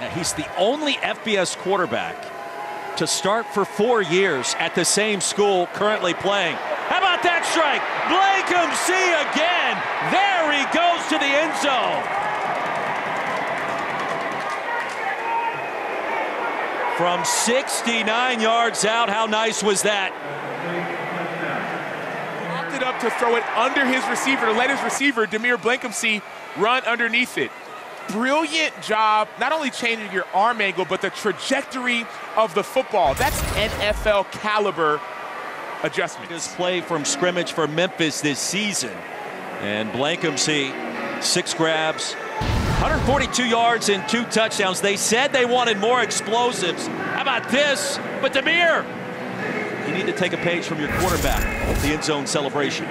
He's the only FBS quarterback to start for four years at the same school currently playing. How about that strike? Blankumsee again. There he goes to the end zone. From 69 yards out, how nice was that? Locked it up to throw it under his receiver, to let his receiver, Demeer Blankumsee, run underneath it brilliant job not only changing your arm angle, but the trajectory of the football. That's NFL caliber adjustment. His play from scrimmage for Memphis this season. And Blankumsee, six grabs, 142 yards and two touchdowns. They said they wanted more explosives. How about this? But Demeer, you need to take a page from your quarterback, the end zone celebration.